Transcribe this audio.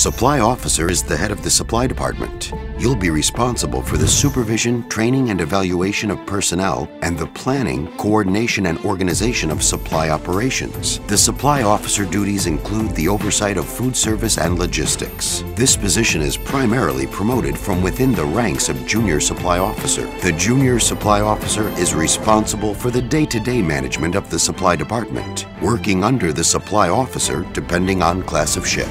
Supply officer is the head of the supply department. You'll be responsible for the supervision, training, and evaluation of personnel and the planning, coordination, and organization of supply operations. The supply officer duties include the oversight of food service and logistics. This position is primarily promoted from within the ranks of junior supply officer. The junior supply officer is responsible for the day-to-day management of the supply department, working under the supply officer depending on class of ship.